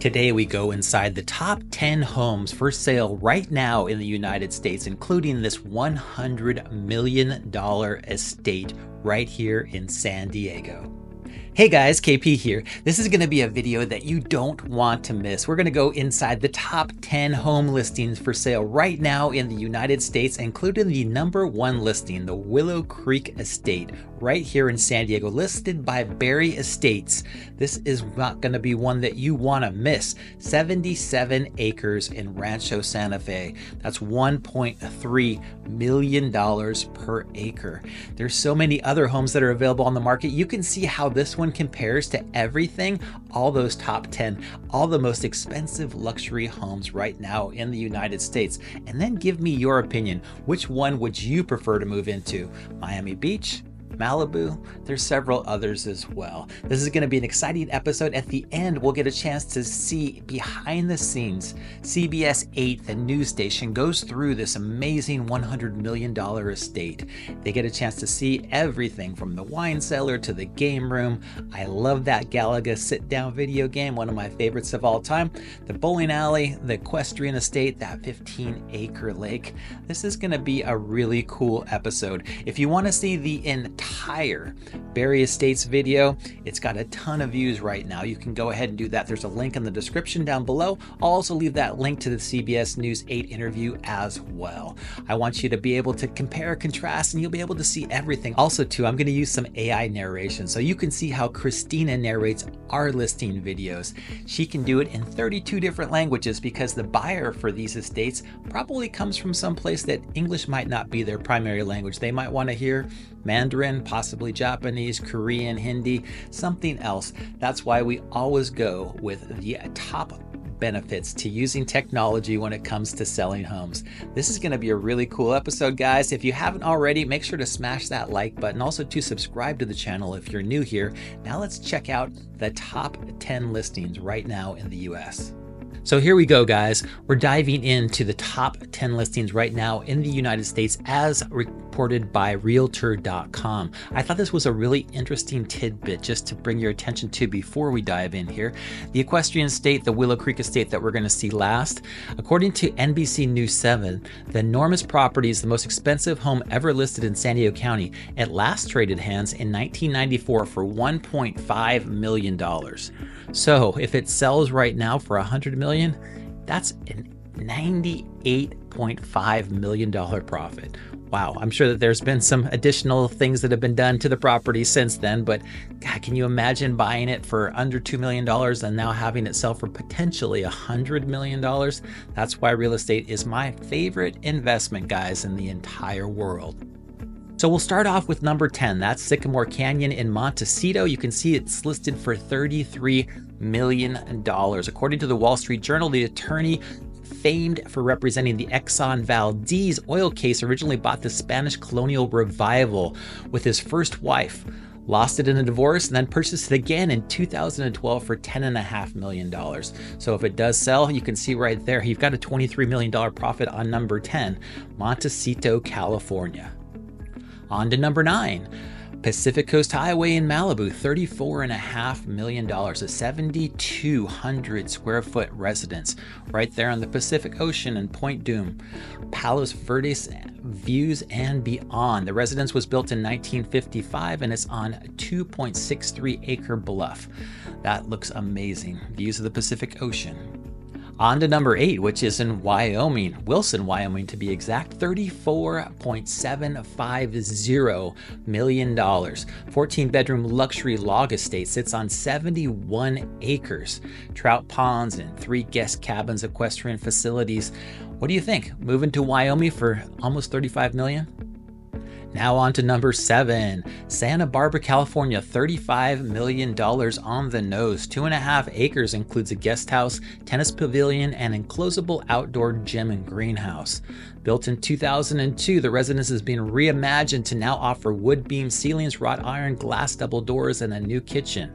Today, we go inside the top 10 homes for sale right now in the United States, including this $100 million estate right here in San Diego. Hey guys, KP here. This is going to be a video that you don't want to miss. We're going to go inside the top 10 home listings for sale right now in the United States, including the number one listing, the Willow Creek Estate, right here in San Diego, listed by Barry Estates. This is not going to be one that you want to miss. 77 acres in Rancho Santa Fe. That's $1.3 million per acre. There's so many other homes that are available on the market. You can see how this one compares to everything, all those top 10, all the most expensive luxury homes right now in the United States. And then give me your opinion. Which one would you prefer to move into? Miami Beach? Malibu. There's several others as well. This is going to be an exciting episode. At the end, we'll get a chance to see behind the scenes. CBS 8, the news station, goes through this amazing $100 million estate. They get a chance to see everything from the wine cellar to the game room. I love that Galaga sit down video game, one of my favorites of all time. The bowling alley, the equestrian estate, that 15 acre lake. This is going to be a really cool episode. If you want to see the entire entire Barry Estates video. It's got a ton of views right now. You can go ahead and do that. There's a link in the description down below. I'll also leave that link to the CBS News 8 interview as well. I want you to be able to compare, contrast, and you'll be able to see everything. Also, too, I'm going to use some AI narration so you can see how Christina narrates our listing videos. She can do it in 32 different languages because the buyer for these estates probably comes from some place that English might not be their primary language. They might want to hear Mandarin, possibly Japanese, Korean, Hindi, something else. That's why we always go with the top benefits to using technology when it comes to selling homes. This is going to be a really cool episode, guys. If you haven't already, make sure to smash that like button. Also, to subscribe to the channel if you're new here. Now, let's check out the top 10 listings right now in the US. So here we go, guys. We're diving into the top 10 listings right now in the United States as reported by Realtor.com. I thought this was a really interesting tidbit just to bring your attention to before we dive in here. The equestrian state, the Willow Creek estate that we're going to see last, according to NBC News 7, the enormous property is the most expensive home ever listed in San Diego County. It last traded hands in 1994 for $1.5 million. So if it sells right now for 100 million, that's a $98.5 million profit. Wow, I'm sure that there's been some additional things that have been done to the property since then, but God, can you imagine buying it for under $2 million and now having it sell for potentially $100 million? That's why real estate is my favorite investment, guys, in the entire world. So we'll start off with number 10. That's Sycamore Canyon in Montecito. You can see it's listed for $33 million. According to the Wall Street Journal, the attorney famed for representing the Exxon Valdez oil case, originally bought the Spanish colonial revival with his first wife, lost it in a divorce, and then purchased it again in 2012 for $10.5 million. So if it does sell, you can see right there, you've got a $23 million profit on number 10, Montecito, California. On to number 9. Pacific Coast Highway in Malibu, $34.5 million, a 7,200 square foot residence right there on the Pacific Ocean in Point Dume. Palos Verdes views and beyond. The residence was built in 1955 and it's on 2.63 acre bluff. That looks amazing. Views of the Pacific Ocean. On to number eight, which is in Wyoming, Wilson, Wyoming to be exact, $34.750 million. 14 bedroom luxury log estate sits on 71 acres, trout ponds, and three guest cabins, equestrian facilities. What do you think? Moving to Wyoming for almost 35 million? Now on to number seven, Santa Barbara, California, $35 million on the nose. Two and a half acres includes a guest house, tennis pavilion, and enclosable outdoor gym and greenhouse. Built in 2002, the residence has been reimagined to now offer wood beam ceilings, wrought iron glass double doors, and a new kitchen.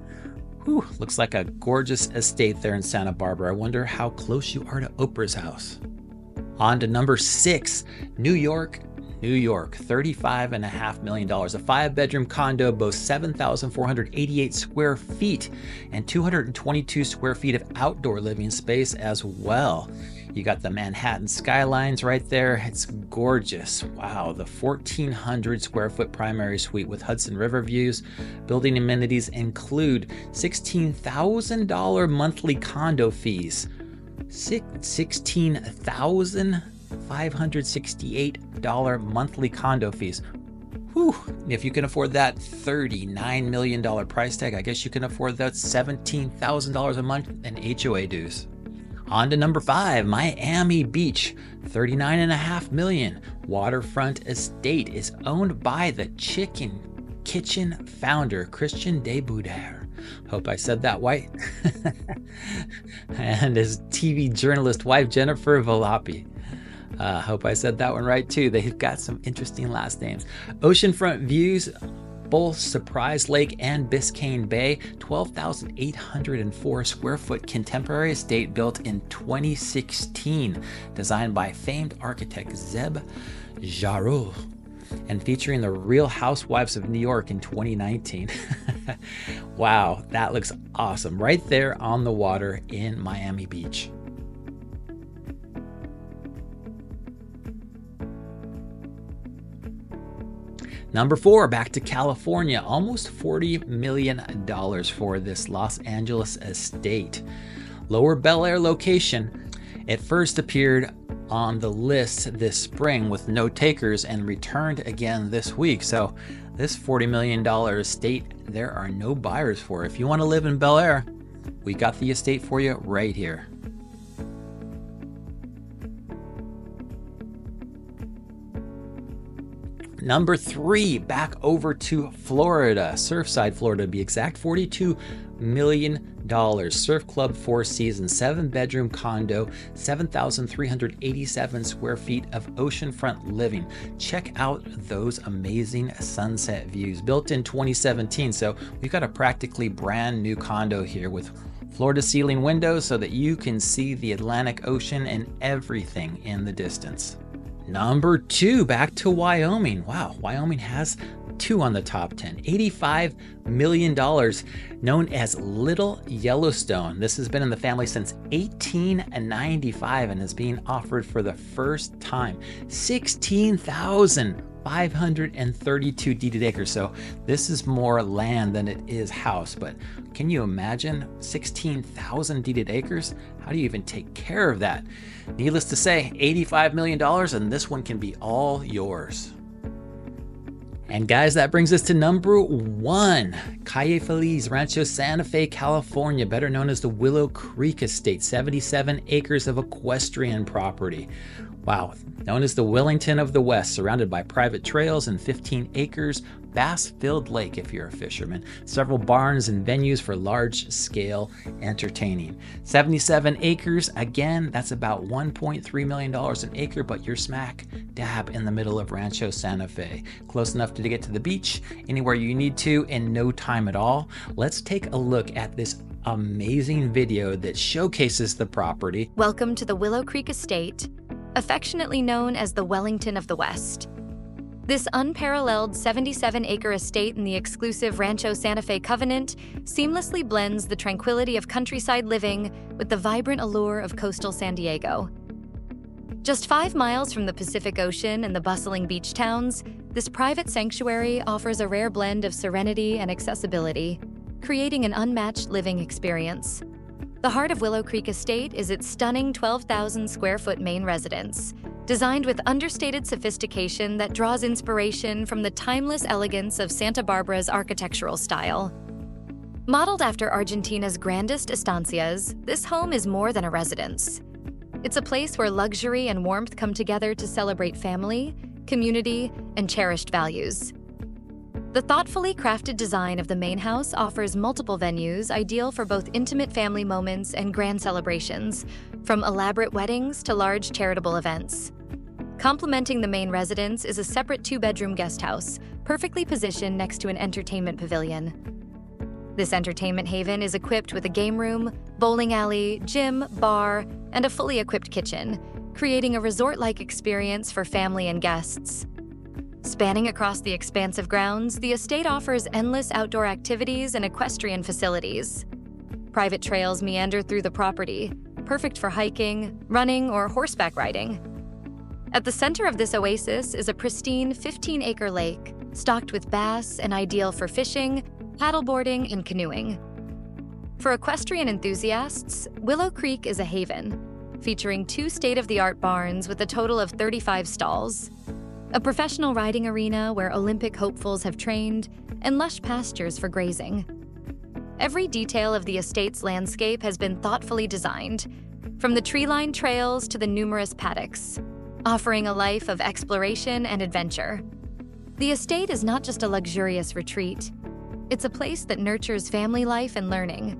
Whew, looks like a gorgeous estate there in Santa Barbara. I wonder how close you are to Oprah's house. On to number six, New York, New York, $35.5 million. A five bedroom condo boasts 7,488 square feet and 222 square feet of outdoor living space as well. You got the Manhattan skylines right there. It's gorgeous. Wow, the 1,400 square foot primary suite with Hudson River views. Building amenities include $16,000 monthly condo fees. $16,568 monthly condo fees. Whew. If you can afford that $39 million price tag, I guess you can afford that $17,000 a month in HOA dues. On to number five, Miami Beach, 39.5 million. Waterfront estate is owned by the Chicken Kitchen founder, Christian de Boudère. Hope I said that right. and his TV journalist wife, Jennifer Volpe. Uh, hope I said that one right too. They've got some interesting last names. Oceanfront views both Surprise Lake and Biscayne Bay, 12,804 square foot contemporary estate built in 2016, designed by famed architect Zeb Jarreau and featuring the Real Housewives of New York in 2019. wow, that looks awesome. Right there on the water in Miami Beach. Number four, back to California, almost $40 million for this Los Angeles estate. Lower Bel Air location. It first appeared on the list this spring with no takers and returned again this week. So, this $40 million estate, there are no buyers for. If you want to live in Bel Air, we got the estate for you right here. Number three, back over to Florida, Surfside, Florida to be exact, $42 million. Surf Club Four Seasons, seven bedroom condo, 7,387 square feet of oceanfront living. Check out those amazing sunset views. Built in 2017, so we've got a practically brand new condo here with floor to ceiling windows so that you can see the Atlantic Ocean and everything in the distance. Number two, back to Wyoming. Wow, Wyoming has two on the top 10. $85 million, known as Little Yellowstone. This has been in the family since 1895 and is being offered for the first time. 16,000 532 deeded acres. So this is more land than it is house. But can you imagine 16,000 deeded acres? How do you even take care of that? Needless to say, $85 million, and this one can be all yours. And guys, that brings us to number one Calle Feliz, Rancho Santa Fe, California, better known as the Willow Creek Estate, 77 acres of equestrian property. Wow, known as the Wellington of the West, surrounded by private trails and 15 acres, bass filled lake if you're a fisherman, several barns and venues for large scale entertaining. 77 acres, again, that's about $1.3 million an acre, but you're smack dab in the middle of Rancho Santa Fe. Close enough to get to the beach, anywhere you need to in no time at all. Let's take a look at this amazing video that showcases the property. Welcome to the Willow Creek Estate affectionately known as the Wellington of the West. This unparalleled 77 acre estate in the exclusive Rancho Santa Fe Covenant seamlessly blends the tranquility of countryside living with the vibrant allure of coastal San Diego. Just five miles from the Pacific Ocean and the bustling beach towns, this private sanctuary offers a rare blend of serenity and accessibility, creating an unmatched living experience. The heart of Willow Creek Estate is its stunning 12,000 square foot main residence, designed with understated sophistication that draws inspiration from the timeless elegance of Santa Barbara's architectural style. Modeled after Argentina's grandest estancias, this home is more than a residence. It's a place where luxury and warmth come together to celebrate family, community, and cherished values. The thoughtfully crafted design of the main house offers multiple venues ideal for both intimate family moments and grand celebrations, from elaborate weddings to large charitable events. Complementing the main residence is a separate two bedroom guest house, perfectly positioned next to an entertainment pavilion. This entertainment haven is equipped with a game room, bowling alley, gym, bar, and a fully equipped kitchen, creating a resort like experience for family and guests. Spanning across the expansive grounds, the estate offers endless outdoor activities and equestrian facilities. Private trails meander through the property, perfect for hiking, running, or horseback riding. At the center of this oasis is a pristine 15 acre lake, stocked with bass and ideal for fishing, paddleboarding, and canoeing. For equestrian enthusiasts, Willow Creek is a haven, featuring two state of the art barns with a total of 35 stalls, a professional riding arena where Olympic hopefuls have trained, and lush pastures for grazing. Every detail of the estate's landscape has been thoughtfully designed, from the tree lined trails to the numerous paddocks, offering a life of exploration and adventure. The estate is not just a luxurious retreat, it's a place that nurtures family life and learning.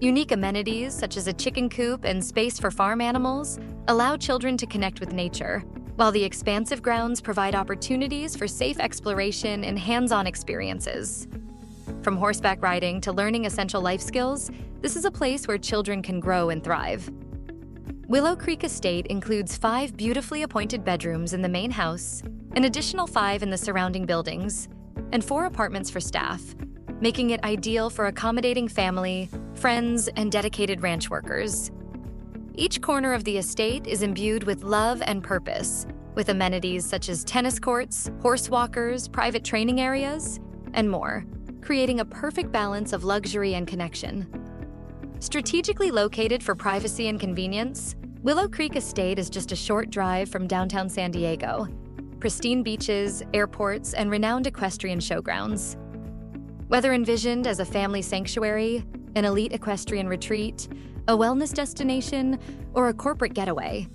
Unique amenities, such as a chicken coop and space for farm animals, allow children to connect with nature, while the expansive grounds provide opportunities for safe exploration and hands on experiences. From horseback riding to learning essential life skills, this is a place where children can grow and thrive. Willow Creek Estate includes five beautifully appointed bedrooms in the main house, an additional five in the surrounding buildings, and four apartments for staff, making it ideal for accommodating family, friends, and dedicated ranch workers. Each corner of the estate is imbued with love and purpose, with amenities such as tennis courts, horse walkers, private training areas, and more, creating a perfect balance of luxury and connection. Strategically located for privacy and convenience, Willow Creek Estate is just a short drive from downtown San Diego. Pristine beaches, airports, and renowned equestrian showgrounds. Whether envisioned as a family sanctuary, an elite equestrian retreat, a wellness destination, or a corporate getaway,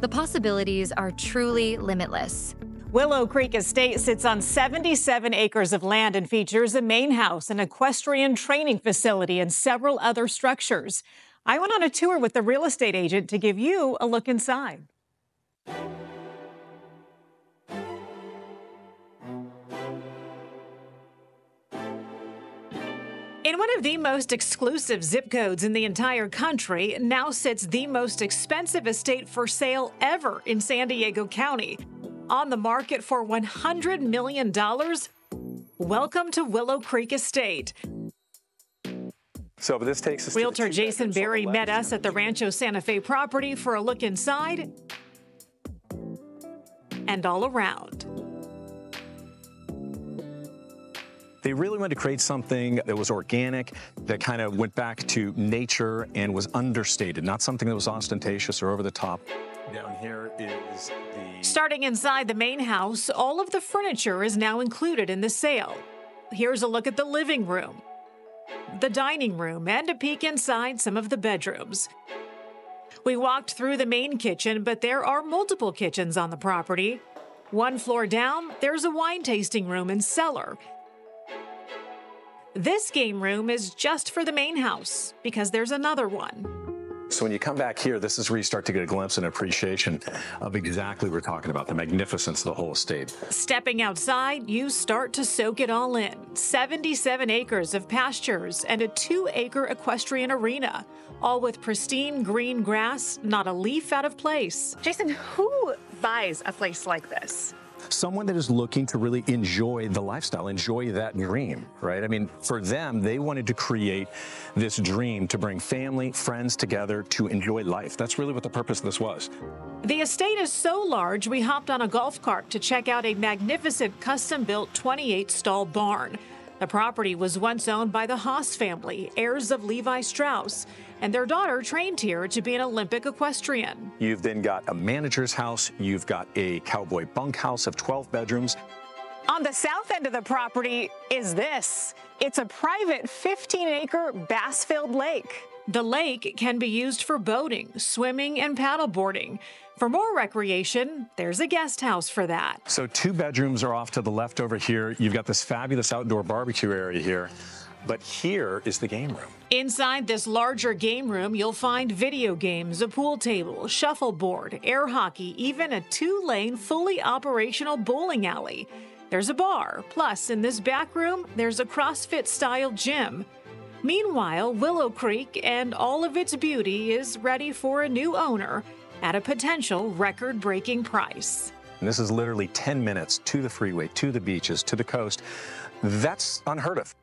the possibilities are truly limitless. Willow Creek Estate sits on 77 acres of land and features a main house, an equestrian training facility, and several other structures. I went on a tour with the real estate agent to give you a look inside. In one of the most exclusive zip codes in the entire country, now sits the most expensive estate for sale ever in San Diego County on the market for $100 million? Welcome to Willow Creek Estate. So, but this takes us Realtor Jason Barry met us at the Rancho Santa Fe property for a look inside and all around. They really wanted to create something that was organic, that kind of went back to nature and was understated, not something that was ostentatious or over the top. Down here is the. Starting inside the main house, all of the furniture is now included in the sale. Here's a look at the living room, the dining room, and a peek inside some of the bedrooms. We walked through the main kitchen, but there are multiple kitchens on the property. One floor down, there's a wine tasting room and cellar. This game room is just for the main house because there's another one. So when you come back here, this is where you start to get a glimpse and appreciation of exactly what we're talking about, the magnificence of the whole estate. Stepping outside, you start to soak it all in. 77 acres of pastures and a two acre equestrian arena, all with pristine green grass, not a leaf out of place. Jason, who buys a place like this? Someone that is looking to really enjoy the lifestyle, enjoy that dream, right? I mean, for them, they wanted to create this dream to bring family, friends together to enjoy life. That's really what the purpose of this was. The estate is so large, we hopped on a golf cart to check out a magnificent custom built 28 stall barn. The property was once owned by the Haas family, heirs of Levi Strauss and their daughter trained here to be an Olympic equestrian. You've then got a manager's house, you've got a cowboy bunkhouse of 12 bedrooms. On the south end of the property is this. It's a private 15 acre bass filled lake. The lake can be used for boating, swimming, and paddleboarding. For more recreation, there's a guest house for that. So, two bedrooms are off to the left over here. You've got this fabulous outdoor barbecue area here. But here is the game room. Inside this larger game room, you'll find video games, a pool table, shuffleboard, air hockey, even a two lane, fully operational bowling alley. There's a bar. Plus, in this back room, there's a CrossFit style gym. Meanwhile, Willow Creek and all of its beauty is ready for a new owner at a potential record breaking price. And this is literally 10 minutes to the freeway, to the beaches, to the coast. That's unheard of.